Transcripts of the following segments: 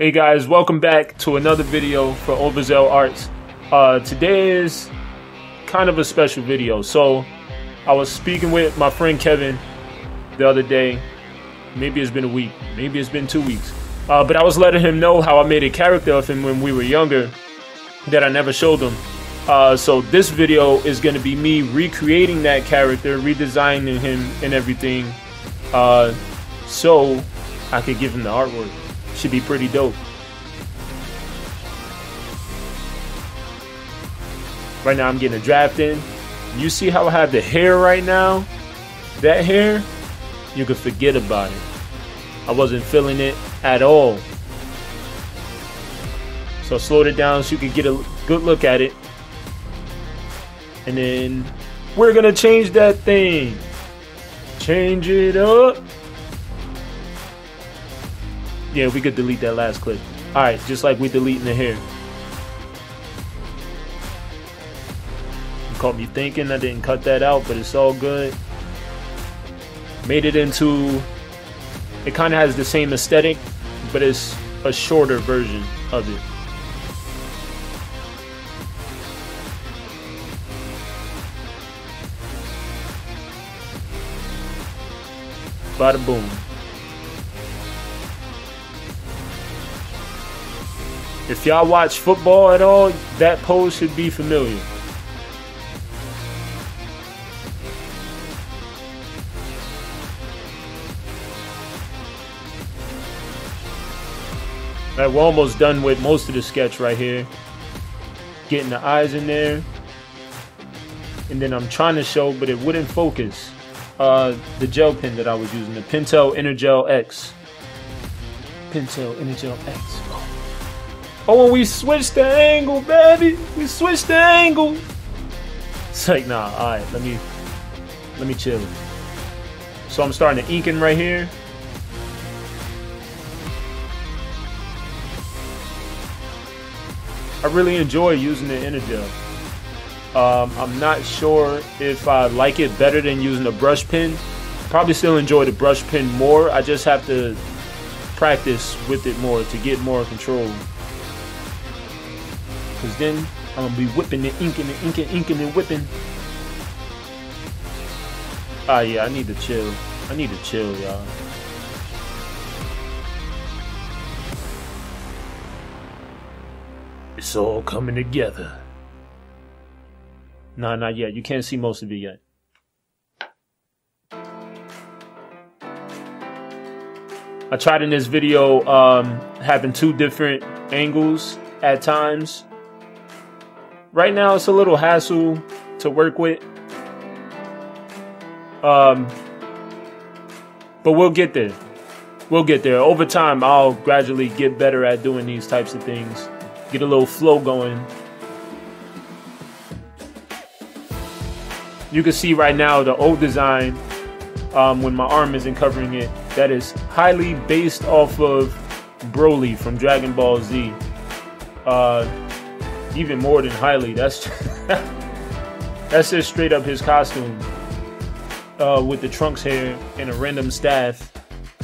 Hey guys, welcome back to another video for OverZel Arts. Uh, today is kind of a special video. So, I was speaking with my friend Kevin the other day. Maybe it's been a week, maybe it's been two weeks. Uh, but I was letting him know how I made a character of him when we were younger that I never showed him. Uh, so this video is going to be me recreating that character, redesigning him and everything, uh, so I could give him the artwork. Should be pretty dope. Right now I'm getting a draft in. You see how I have the hair right now? That hair, you could forget about it. I wasn't feeling it at all. So I slowed it down so you could get a good look at it. And then we're gonna change that thing. Change it up. Yeah, we could delete that last clip. Alright, just like we deleting the hair. You caught me thinking I didn't cut that out, but it's all good. Made it into it kind of has the same aesthetic, but it's a shorter version of it. Bada boom. If y'all watch football at all, that pose should be familiar. Right, we're almost done with most of the sketch right here. Getting the eyes in there. And then I'm trying to show, but it wouldn't focus. Uh, the gel pen that I was using, the Pentel Energel X. Pentel Energel X. Oh. and we switched the angle, baby. We switched the angle. It's like, nah, all right, let me, let me chill. So I'm starting to inking right here. I really enjoy using the Energel. Um, I'm not sure if I like it better than using a brush pen. Probably still enjoy the brush pen more. I just have to practice with it more to get more control. Cause then I'm gonna be whipping and inking and inking, inking and whipping. Ah yeah, I need to chill. I need to chill, y'all. It's all coming together. Nah, not yet. You can't see most of it yet. I tried in this video um, having two different angles at times. Right now, it's a little hassle to work with. Um, but we'll get there. We'll get there. Over time, I'll gradually get better at doing these types of things get a little flow going. You can see right now the old design um, when my arm isn't covering it. That is highly based off of Broly from Dragon Ball Z. Uh, even more than highly. That's that's just straight up his costume uh, with the Trunks hair and a random staff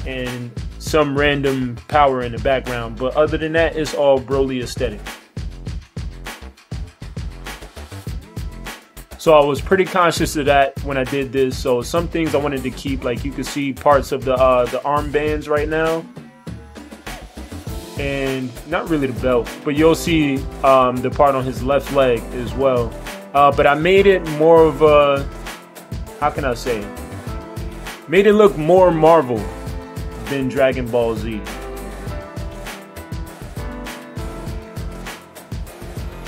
and some random power in the background. But other than that, it's all Broly aesthetic. So I was pretty conscious of that when I did this. So some things I wanted to keep, like you can see parts of the uh, the armbands right now, and not really the belt, but you'll see um, the part on his left leg as well. Uh, but I made it more of a, how can I say? Made it look more Marvel than Dragon Ball Z.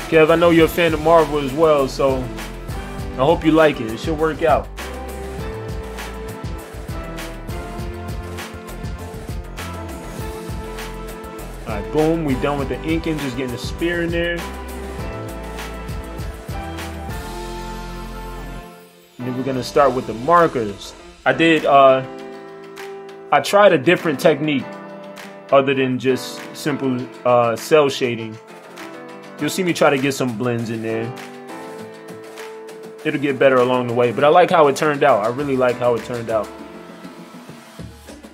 Kev, I know you're a fan of Marvel as well, so I hope you like it. It should work out. Boom, we done with the inking, just getting the spear in there. And then we're gonna start with the markers. I did uh I tried a different technique other than just simple uh, cell shading. You'll see me try to get some blends in there. It'll get better along the way, but I like how it turned out. I really like how it turned out.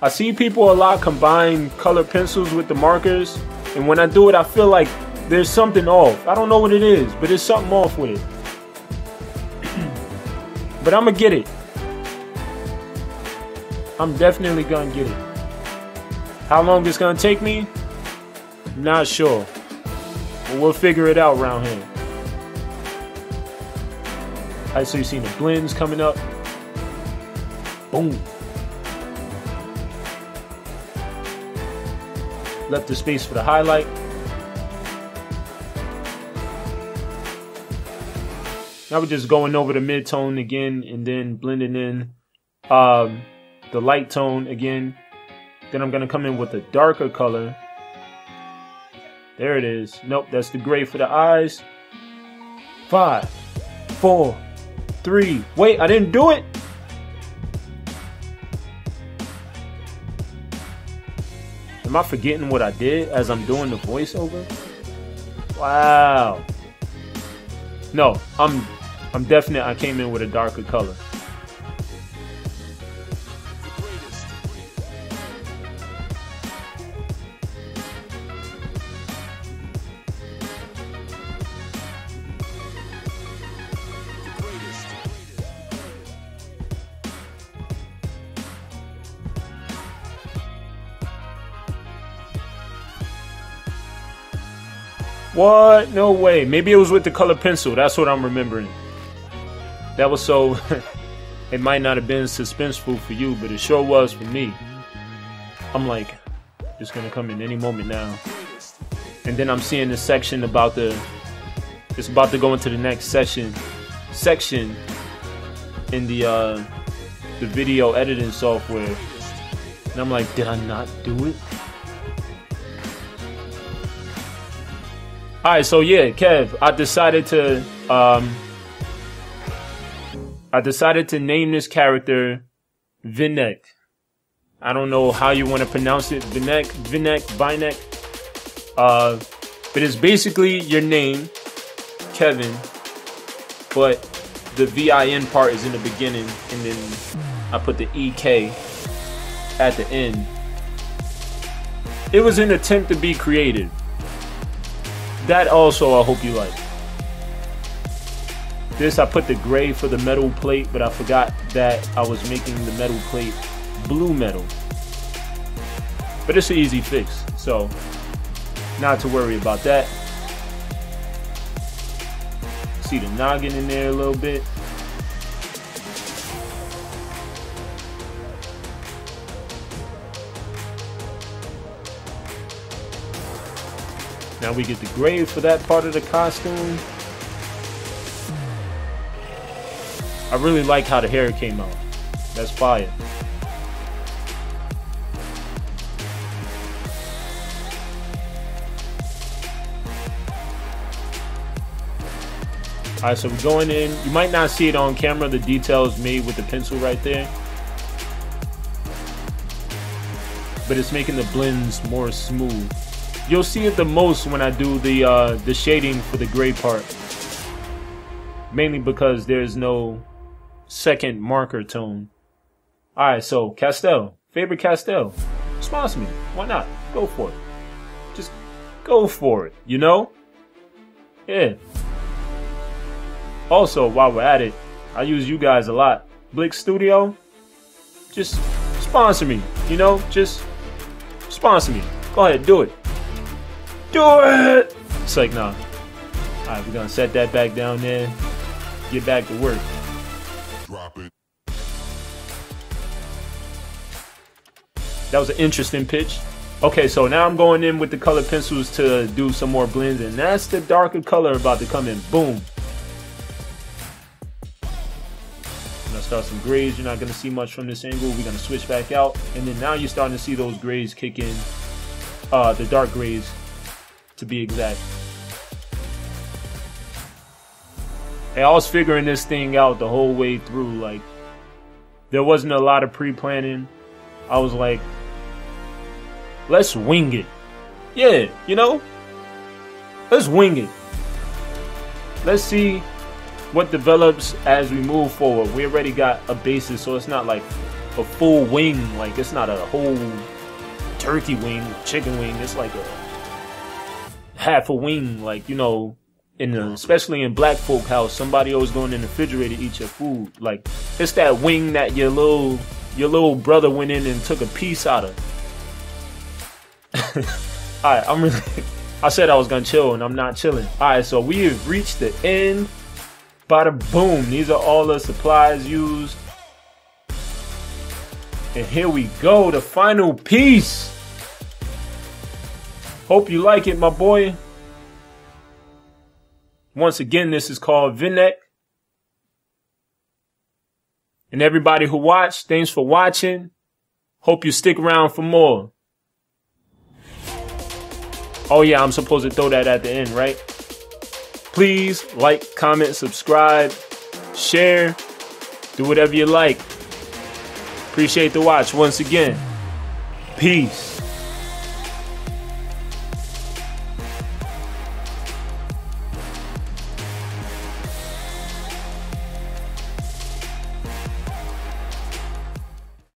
I see people a lot combine color pencils with the markers. And when I do it, I feel like there's something off. I don't know what it is, but there's something off with it. but I'm gonna get it. I'm definitely gonna get it. How long it's gonna take me? Not sure. But we'll figure it out around here. Alright, so you seen the blends coming up. Boom. Left the space for the highlight. Now we're just going over the mid-tone again and then blending in um, the light tone again. Then I'm gonna come in with a darker color. There it is. Nope, that's the gray for the eyes. Five, four, three. Wait, I didn't do it. Am I forgetting what I did as I'm doing the voiceover? Wow. No, I'm I'm definite I came in with a darker color. What? No way. Maybe it was with the color pencil. That's what I'm remembering. That was so. it might not have been suspenseful for you, but it sure was for me. I'm like, it's gonna come in any moment now. And then I'm seeing this section about the. It's about to go into the next session. Section in the uh, the video editing software. And I'm like, did I not do it? All right, so yeah, Kev, I decided to um, I decided to name this character Vinek. I don't know how you want to pronounce it, Vinek, Vinek, Vinek. Uh, but it's basically your name, Kevin, but the VIN part is in the beginning, and then I put the EK at the end. It was an attempt to be creative. That also I hope you like. This I put the gray for the metal plate, but I forgot that I was making the metal plate blue metal. But it's an easy fix, so not to worry about that. See the noggin in there a little bit. Now we get the gray for that part of the costume. I really like how the hair came out. That's fire. Alright, so we're going in. You might not see it on camera, the details made with the pencil right there. But it's making the blends more smooth. You'll see it the most when I do the uh, the shading for the gray part. Mainly because there's no second marker tone. Alright, so Castell. Faber Castell. Sponsor me. Why not? Go for it. Just go for it, you know? Yeah. Also, while we're at it, I use you guys a lot. Blick Studio, just sponsor me, you know? Just sponsor me. Go ahead, do it do it! It's like, nah. Alright, we're gonna set that back down there. Get back to work. Drop it. That was an interesting pitch. Okay, so now I'm going in with the color pencils to do some more blends, and that's the darker color about to come in. Boom. I'm gonna start some grays. You're not gonna see much from this angle. We're gonna switch back out, and then now you're starting to see those grays kick in. Uh, the dark grays to be exact. Hey, I was figuring this thing out the whole way through. Like, there wasn't a lot of pre planning. I was like, let's wing it. Yeah, you know? Let's wing it. Let's see what develops as we move forward. We already got a basis, so it's not like a full wing. Like, it's not a whole turkey wing, chicken wing. It's like a half a wing, like you know, in the, especially in black folk house, somebody always going in the refrigerator to eat your food. Like it's that wing that your little your little brother went in and took a piece out of. All right, I'm really. I said I was gonna chill, and I'm not chilling. All right, so we have reached the end. Bada boom! These are all the supplies used, and here we go, the final piece. Hope you like it, my boy. Once again, this is called Vinek. And everybody who watched, thanks for watching. Hope you stick around for more. Oh yeah, I'm supposed to throw that at the end, right? Please like, comment, subscribe, share, do whatever you like. Appreciate the watch once again. Peace.